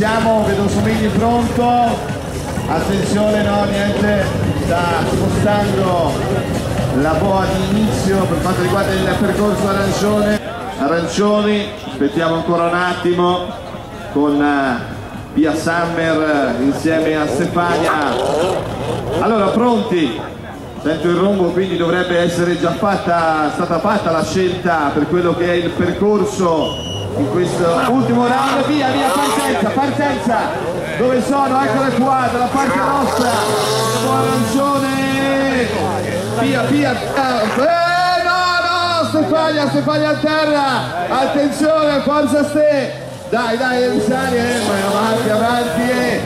siamo, vedo Somigli pronto. Attenzione, no, niente, sta spostando la boa di inizio per quanto riguarda il percorso arancione. Arancioni, aspettiamo ancora un attimo con eh, Pia Summer eh, insieme a Stefania. Allora, pronti? Sento il rombo, quindi dovrebbe essere già fatta, stata fatta la scelta per quello che è il percorso in questo ultimo round. Via, via, partenza, partenza! Dove sono? Eccole qua, dalla parte nostra. Arancione! Via, via! Eh, no, no! Stefania, Stefania a terra! Attenzione, forza ste! Dai, dai, Elisani, eh, avanti, avanti, eh.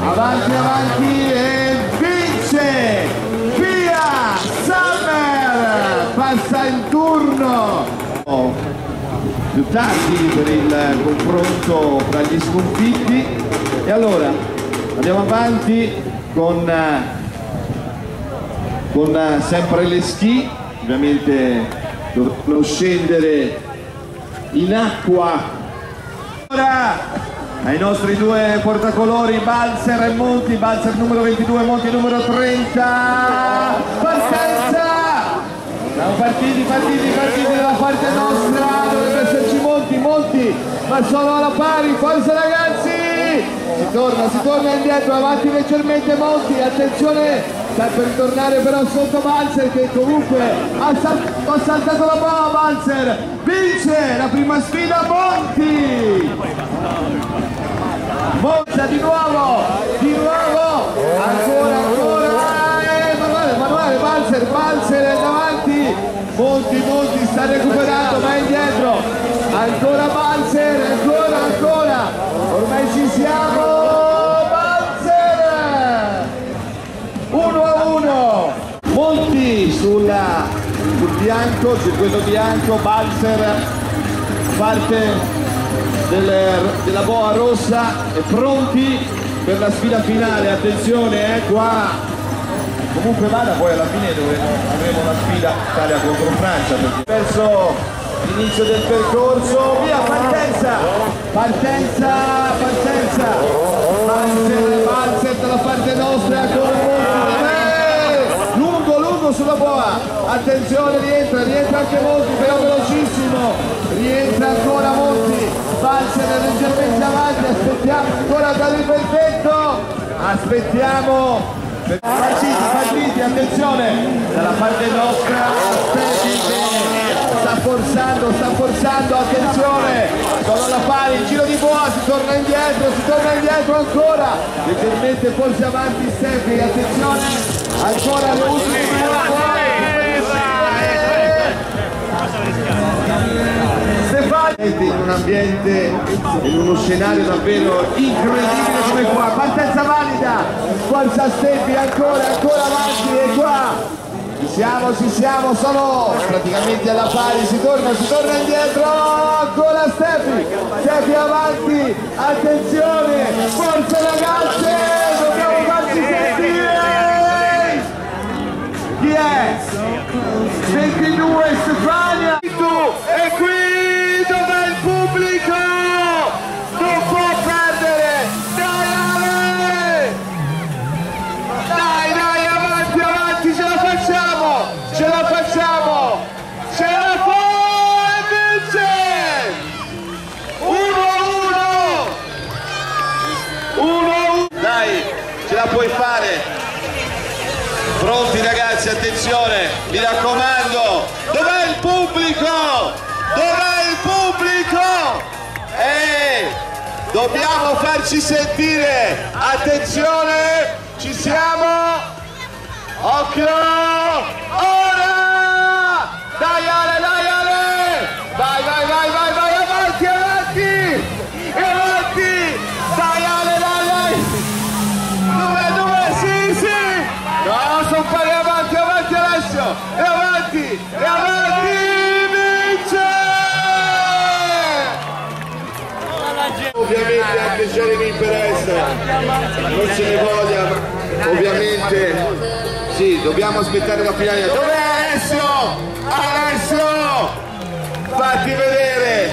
avanti, avanti, e vince! Via! Summer! Passa il turno! Oh, più tardi per il confronto tra gli sconfitti. E allora, andiamo avanti con, eh, con eh, sempre le ski, ovviamente dovranno scendere in acqua Ora ai nostri due portacolori Balzer e Monti, Balzer numero 22, Monti numero 30, partenza! Siamo partiti, partiti, partiti dalla parte nostra, dovrebbe esserci Monti, Monti, ma sono alla pari, forza ragazzi! Si torna, si torna indietro, avanti leggermente Monti, attenzione sta per ritornare però sotto Balzer che comunque ha, sal ha saltato la boa Balzer vince la prima sfida Monti Monza di nuovo di nuovo ancora ancora eh, Emanuele, Emanuele Balzer Balzer è davanti Monti Monti sta recuperando va indietro. Ancora Balzer ancora ancora. Ormai ci siamo. 1 a 1 Monti sulla, sul bianco, circuito bianco, Balzer parte del, della boa rossa e pronti per la sfida finale, attenzione eh, qua comunque vada poi alla fine dove avremo la sfida Italia contro Francia perché verso l'inizio del percorso. Via partenza! Partenza partenza! Balzer, Balzer dalla parte nostra con Monti lungo lungo sulla boa. Attenzione rientra rientra anche Monti però velocissimo. Rientra ancora Monti. Balzer è leggermente avanti aspettiamo. Ancora Dani Perfetto aspettiamo partiti partiti attenzione. Dalla parte nostra aspetti sta forzando, sta forzando, attenzione, sono alla pari, giro di boa, si torna indietro, si torna indietro ancora, leggermente forse avanti Steffi, attenzione, ancora le ultime Stefani in un ambiente, in uno scenario davvero incredibile come qua, partenza valida, forza Steffi, ancora, ancora avanti e qua ci siamo, ci siamo, sono praticamente alla pari, si torna, si torna indietro, ancora Steffi, Steffi avanti, attenzione, forza ragazze, dobbiamo farci sentire! Chi è? 22 Stefania! E qui attenzione, mi raccomando, dov'è il pubblico? Dov'è il pubblico? Eh, dobbiamo farci sentire, attenzione, ci siamo? Occhio, non se ne voglia, ovviamente sì, dobbiamo aspettare la finale. Dov'è Alessio? Alessio! Fatti vedere!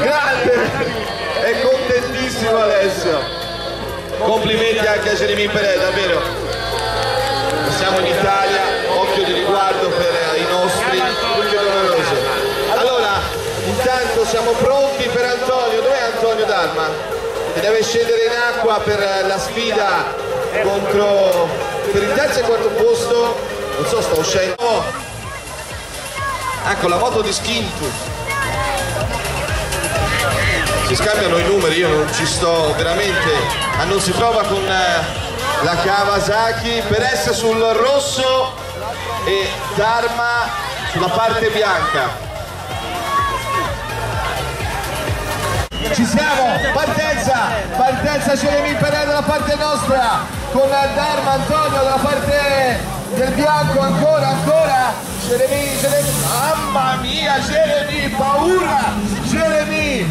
Grande! È contentissimo! Alessio. Complimenti anche a Jeremy Perez, davvero. Siamo in Italia, occhio di riguardo per i nostri. Allora, intanto siamo pronti per Antonio. Dov'è Antonio Dalma? Che deve scendere in acqua per la sfida contro per il terzo e quarto posto. Non so, sta uscendo. Ecco la moto di Skintu si scambiano i numeri, io non ci sto veramente, ah, non si trova con eh, la Kawasaki, Perez sul rosso e Dharma sulla parte bianca. Ci siamo, partenza, partenza Jeremy Perez dalla parte nostra, con Dharma Antonio dalla parte del bianco, ancora, ancora, Jeremy, Jeremy, mamma mia Jeremy, paura, Jeremy,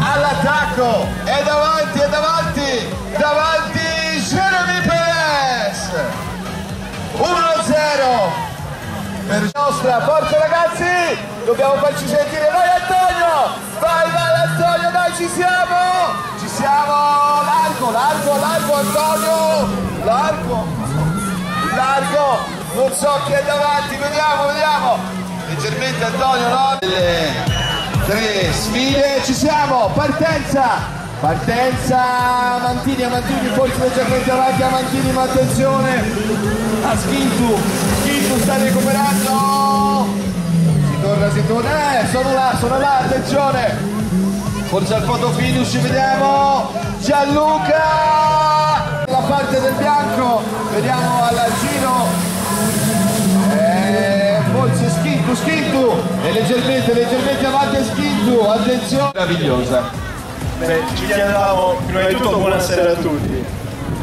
all'attacco, è davanti, è davanti, davanti Jeremy Perez, 1-0 per nostra, forza ragazzi, dobbiamo farci sentire, vai Antonio, vai, vai Antonio, dai ci siamo, ci siamo, largo, largo, largo Antonio, largo, largo, non so chi è davanti, vediamo, vediamo, leggermente Antonio, no? Le tre sfide, ci siamo, partenza, partenza, Mantini, a Mantini forse leggermente avanti a Mantini, ma attenzione, a Schintu, Schintu sta recuperando, torna, torna, eh, sono là, sono là, attenzione, forse al foto finish, vediamo, Gianluca, la parte del bianco, vediamo al giro, eh, forse Schintu, Schintu, è leggermente, leggermente avanti Schintu, attenzione, meravigliosa. Beh, ci chiedevamo, prima di tutto buonasera a tutti,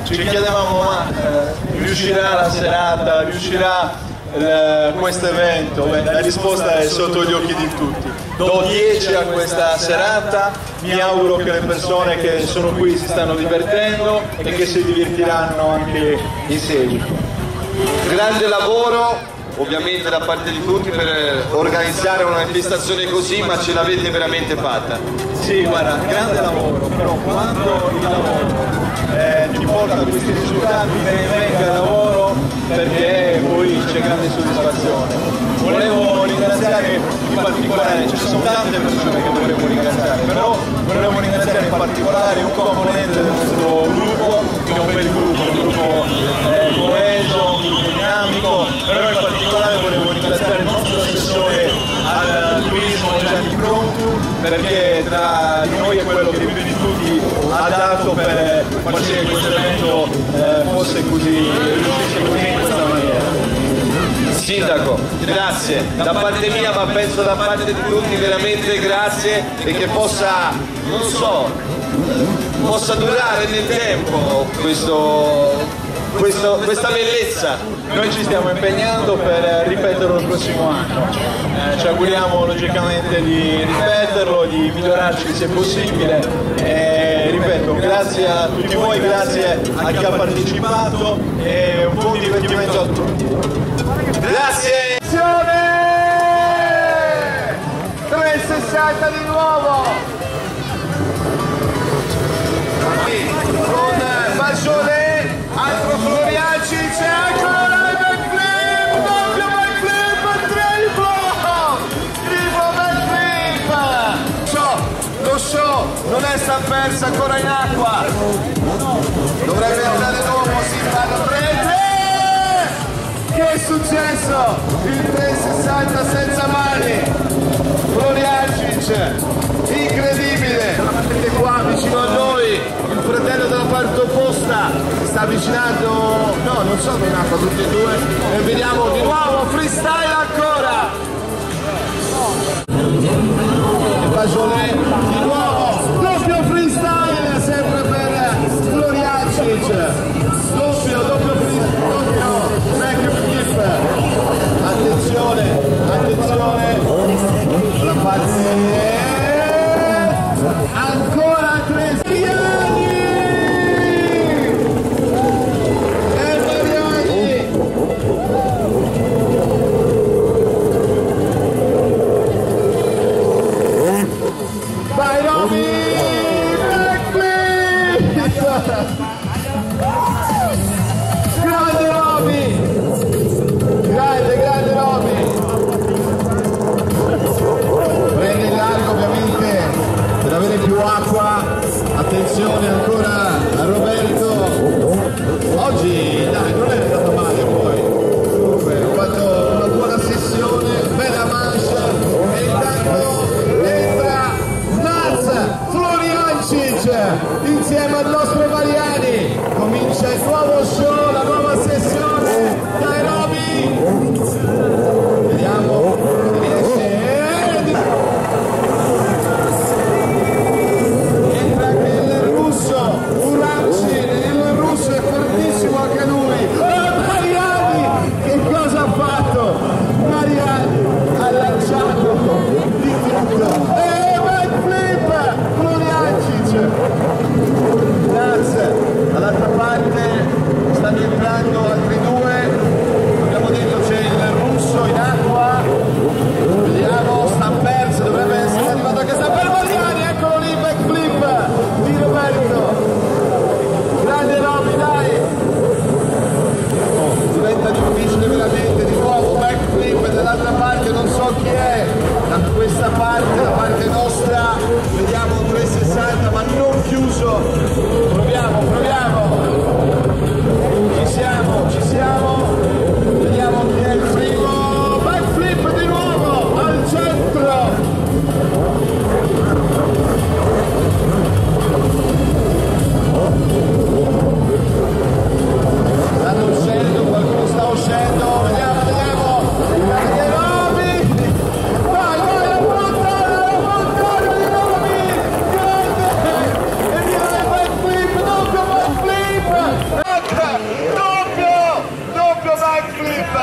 ci chiedevamo ma eh, riuscirà la serata, riuscirà eh, questo evento? Beh, la risposta è sotto gli occhi di tutti. Do 10 a questa serata, mi auguro che le persone che sono qui si stanno divertendo e che si divertiranno anche in seguito. Grande lavoro ovviamente da parte di tutti per organizzare una manifestazione così, ma ce l'avete veramente fatta. Sì, guarda, grande lavoro, però quando il lavoro eh, ti porta a questi risultati, ben venga il lavoro perché poi c'è grande soddisfazione. Volevo ringraziare in particolare, ci sono tante persone che dovremmo ringraziare, però volevo ringraziare in particolare un componente del nostro gruppo, che è un bel gruppo, un gruppo eh, coeso, dinamico, però in particolare volevo ringraziare il nostro assessore al turismo Gianni Pronto, perché tra di noi è quello che più di tutti ha dato per far sì questo evento eh, fosse così, riuscisse così in questa maniera. Sindaco, grazie da parte mia ma penso da parte di tutti veramente grazie e che possa, non so, possa durare nel tempo questo, questo, questa bellezza. Noi ci stiamo impegnando per ripeterlo il prossimo anno, eh, ci auguriamo logicamente di ripeterlo, di migliorarci se possibile e ripeto grazie a tutti voi, grazie a chi ha partecipato e un buon divertimento a tutti. Grazie! 360 di nuovo! Con Fascione, persa ancora in acqua! Dovrebbe andare dopo, si fanno 3 che è successo? Il 360 senza mani, Floriacic, incredibile, vedete qua vicino a noi, il fratello della parte opposta sta avvicinando, no non sono in acqua tutti e due, e vediamo di nuovo freestyle ancora, Bagiolè di nuovo, Floriacic, doppio, doppio freestyle, doppio back flip, attenzione, attenzione, la parte,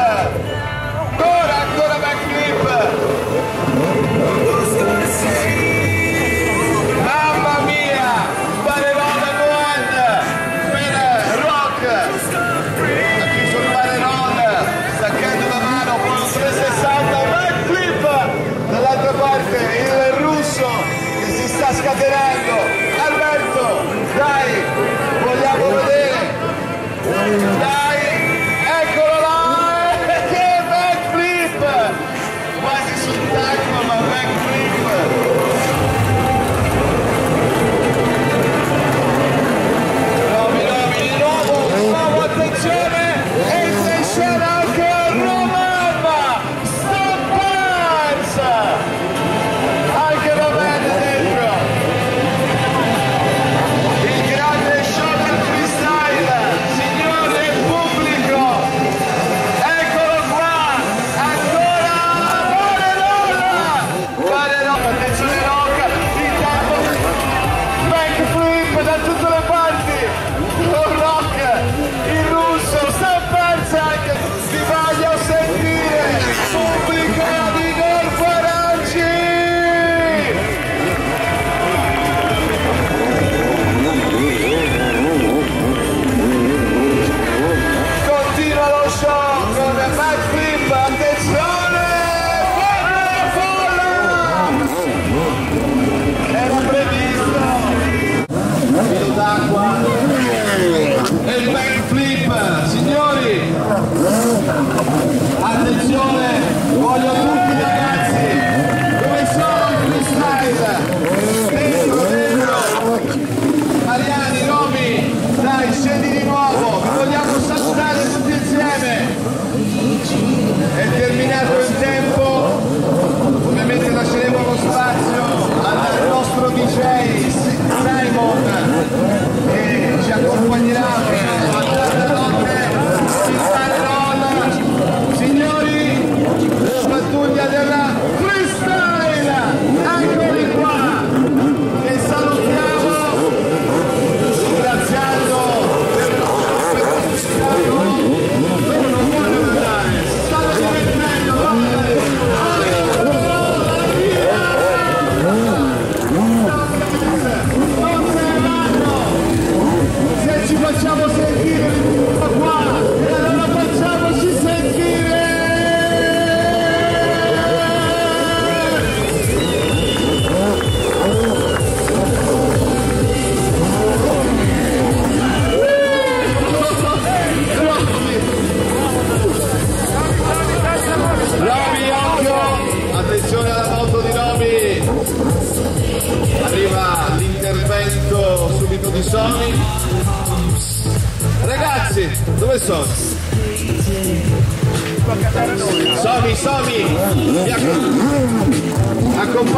Yeah!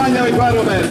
España y Baronet.